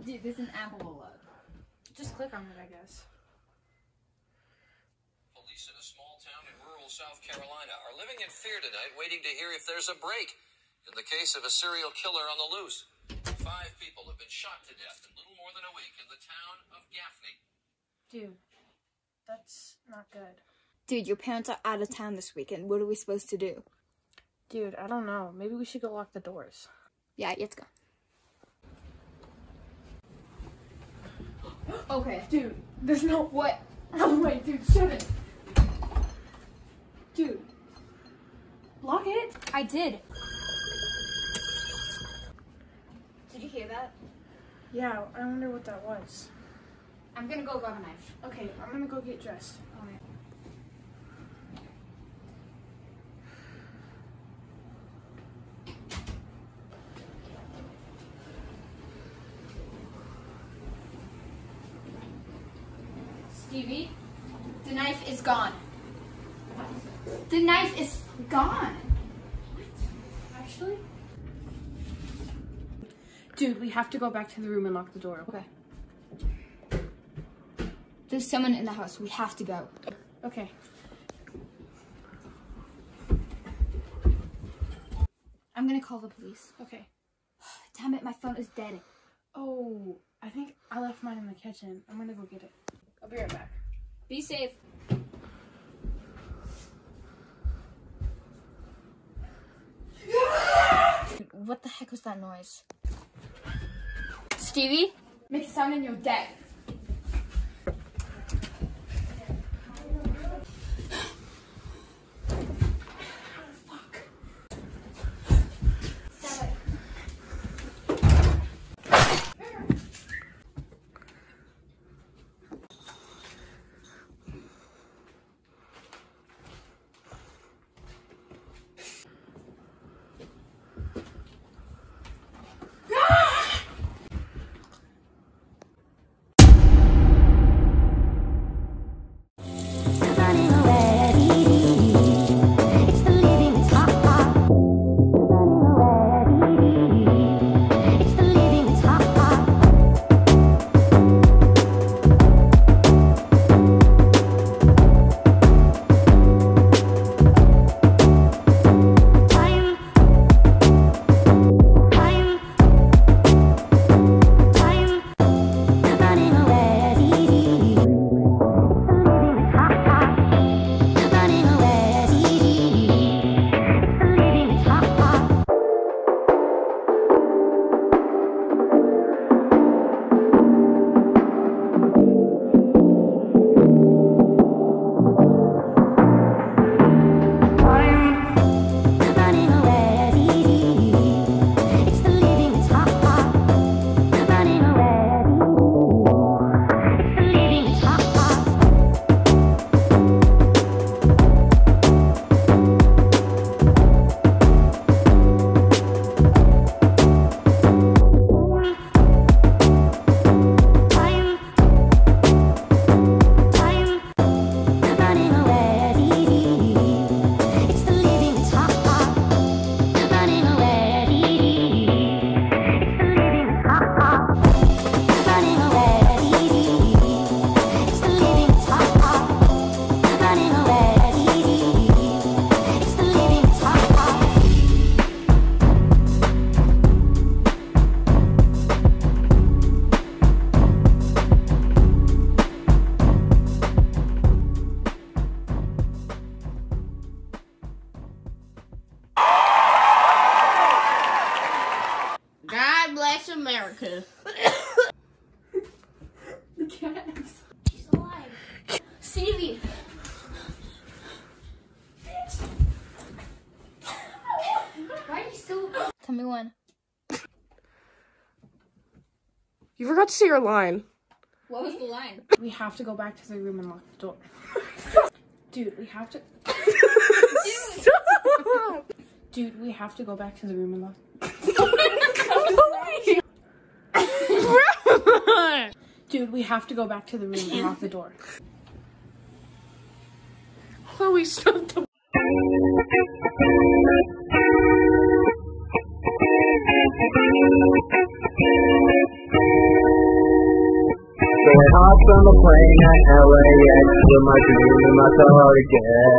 Dude, there's an apple below. Just click on it, I guess. Police in a small town in rural South Carolina are living in fear tonight, waiting to hear if there's a break in the case of a serial killer on the loose. Five people have been shot to death in little more than a week in the town of Gaffney. Dude, that's not good. Dude, your parents are out of town this weekend. What are we supposed to do? Dude, I don't know. Maybe we should go lock the doors. Yeah, let's go. Okay, dude, there's no what? No way, dude, shut it. Dude, lock it. I did. Did you hear that? Yeah, I wonder what that was. I'm gonna go grab a knife. Okay, I'm gonna go get dressed. Alright. Stevie, the knife is gone. The knife is gone. Actually, dude, we have to go back to the room and lock the door. Okay. There's someone in the house. We have to go. Okay. I'm gonna call the police. Okay. Damn it, my phone is dead. Oh, I think I left mine in the kitchen. I'm gonna go get it. I'll be right back. Be safe. What the heck was that noise? Stevie? Make a sound and you're dead. America. The cat. She's alive. Stevie! Why are you still... Tell me when. You forgot to say your line. What was the line? We have to go back to the room and lock the door. Dude, we have to. Dude, we have to go back to the room and lock. Dude, we have to go back to the room and lock the door. Chloe, stop the. Thank you. hopped on the plane at LAX with my dream I thought again.